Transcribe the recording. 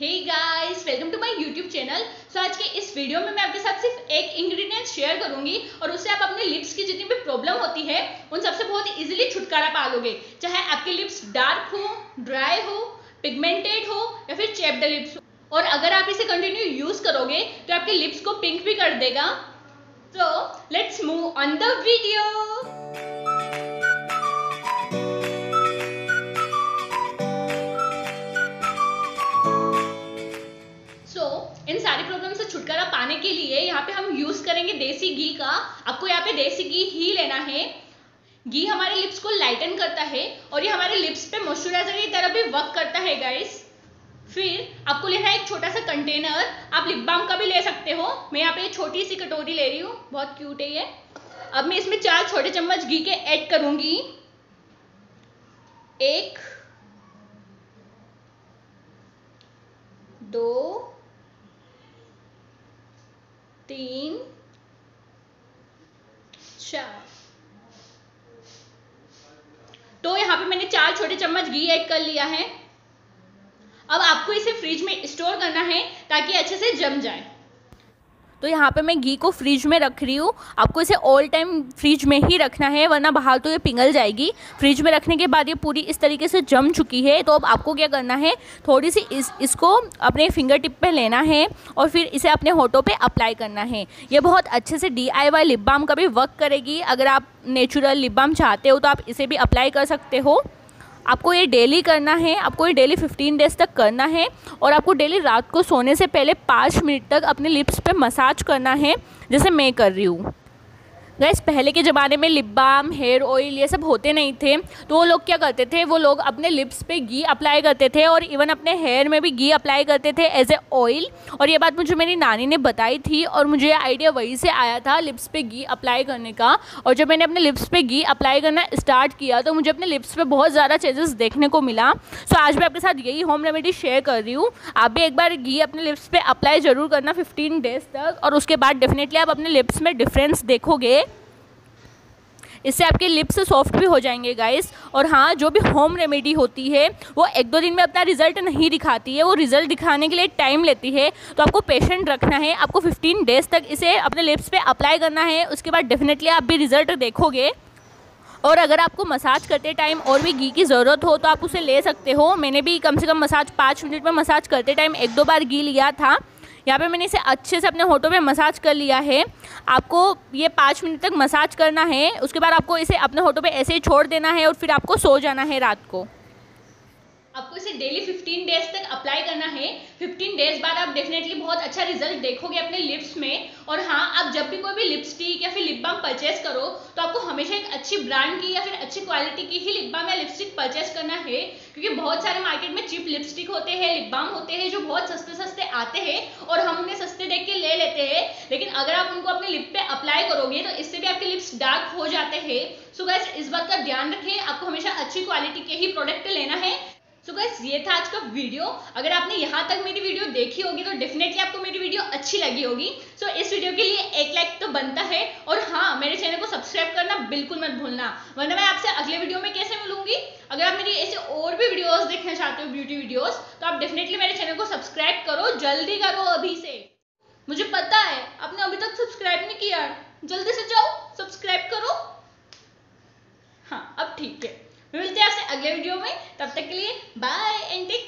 Hey guys welcome to my YouTube channel so आज के इस वीडियो में मैं आपके साथ सिर्फ़ एक इंग्रेडिएंट शेयर करूँगी और उससे आप अपने लिप्स की जितनी भी प्रॉब्लम होती है, उन सबसे बहुत इजीली छुटकारा पा लोगे चाहे आपके लिप्स डार्क हो ड्राई हो पिगमेंटेड हो, या फिर चेप्ड लिप्स हो। और अगर आप इसे कंटिन्यू यूज़ करोगे तो आपके लिप्स को पिंक भी कर देगा। तो let's move on the video छुटकारा पाने के लिए यहाँ पे हम यूज़ करेंगे देसी घी का। आपको यहाँ पे देसी घी ही लेना है। घी हमारे लिप्स को लाइटन करता है और ये हमारे लिप्स पे मॉइस्चराइजर की तरह भी वर्क करता है गाइस फिर आपको लेना है एक छोटा सा कंटेनर आप लिप बाम का भी ले सकते हो। मैं यहाँ पे छोटी सी कटोरी ले रही हूँ। बहुत क्यूट है ये। अब मैं इसमें चार छोटे चम्मच घी के ऐड करूँगी। एक, दो तीन चार तो यहाँ पे मैंने चार छोटे चम्मच घी ऐड कर लिया है। अब आपको इसे फ्रिज में स्टोर करना है ताकि अच्छे से जम जाए। तो यहाँ पे मैं घी को फ्रिज में रख रही हूँ। आपको इसे ऑल टाइम फ्रिज में ही रखना है, वरना बाहर तो ये पिघल जाएगी। फ्रिज में रखने के बाद ये पूरी इस तरीके से जम चुकी है। तो अब आपको क्या करना है, थोड़ी सी इस, इसको अपने फिंगर टिप पे लेना है और फिर इसे अपने होठों पे अप्लाई करना है। ये बहुत अच्छे से D I Y lip balm का भी वर्क करेगी। अगर आप नेचुरल लिप बाम चाहते हो तो आप इसे भी अप्लाई कर सकते हो। आपको ये डेली करना है, आपको ये डेली 15 डेज़ तक करना है और आपको डेली रात को सोने से पहले पाँच मिनट तक अपने लिप्स पे मसाज करना है, जैसे मैं कर रही हूँ। गैस पहले के ज़माने में लिप बाम हेयर ऑयल ये सब होते नहीं थे। तो वो लोग क्या करते थे? वो लोग अपने लिप्स पे घी अप्लाई करते थे और इवन अपने हेयर में भी घी अप्लाई करते थे एज ए ऑयल और ये बात मुझे मेरी नानी ने बताई थी और मुझे आइडिया वहीं से आया था लिप्स पे घी अप्लाई करने का। और जब मैंने अपने लिप्स पे घी अप्लाई करना स्टार्ट किया तो मुझे अपने लिप्स पे बहुत ज़्यादा चेंजेस देखने को मिला। सो आज मैं आपके साथ यही होम रेमेडी शेयर कर रही हूँ। आप भी एक बार घी अपने लिप्स पे अप्लाई ज़रूर करना फिफ्टीन डेज़ तक। और उसके बाद डेफिनेटली आप अपने लिप्स में डिफरेंस देखोगे। इससे आपके लिप्स सॉफ्ट भी हो जाएँगे गाइस और हाँ जो भी होम रेमेडी होती है, वो एक दो दिन में अपना रिज़ल्ट नहीं दिखाती है. वो रिज़ल्ट दिखाने के लिए टाइम लेती है. तो आपको पेशेंट रखना है. आपको 15 डेज़ तक इसे अपने लिप्स पे अप्लाई करना है. उसके बाद डेफिनेटली आप भी रिज़ल्ट देखोगे. और अगर आपको मसाज करते टाइम और भी घी की ज़रूरत हो तो आप उसे ले सकते हो. मैंने भी कम से कम मसाज पाँच मिनट में मसाज करते टाइम एक दो बार घी लिया था. यहाँ पे मैंने इसे अच्छे से अपने होठों पे मसाज कर लिया है. आपको ये पाँच मिनट तक मसाज करना है, उसके बाद आपको इसे अपने होठों पे ऐसे ही छोड़ देना है और फिर आपको सो जाना है रात को। इसे डेली 15 डेज़ तक अप्लाई करना है। 15 डेज़ बाद आप डेफिनेटली बहुत अच्छा रिज़ल्ट देखोगे अपने लिप्स में। और हाँ आप जब भी कोई भी लिपस्टिक या फिर लिप बाम परचेस करो तो आपको हमेशा एक अच्छी ब्रांड की या फिर अच्छी क्वालिटी की ही लिप बाम या लिपस्टिक परचेस करना है। क्योंकि बहुत सारे मार्केट में चिप लिपस्टिक होते हैं लिप बाम होते हैं, जो बहुत सस्ते सस्ते आते हैं और हम उन्हें सस्ते देख के ले लेते हैं। लेकिन अगर आप उनको अपने लिप पे अप्लाई करोगे तो इससे भी आपके लिप्स डार्क हो जाते हैं। सो गैस इस बात का ध्यान रखें। आपको हमेशा अच्छी क्वालिटी के ही प्रोडक्ट लेना है। सो so ये था आज का वीडियो अगर आपने यहाँ तक मेरी वीडियो देखी होगी तो डेफिनेटली आपको मेरी वीडियो अच्छी लगी होगी. सो so, इस वीडियो के लिए एक लाइक तो बनता है. और हाँ मेरे चैनल को सब्सक्राइब करना बिल्कुल मत भूलना. वरना मैं आपसे अगले वीडियो में कैसे मिलूँगी? अगर आप मेरी ऐसे और भी वीडियोस देखना चाहते हो ब्यूटी वीडियोस तो आप डेफिनेटली मेरे चैनल को सब्सक्राइब करो. जल्दी करो अभी से. मुझे पता है आपने अभी तक सब्सक्राइब नहीं किया जल्दी से जाओ सब्सक्राइब करो हाँ अब ठीक है मिलते हैं आपसे अगले वीडियो में तब तक के लिए बाय एंड टेक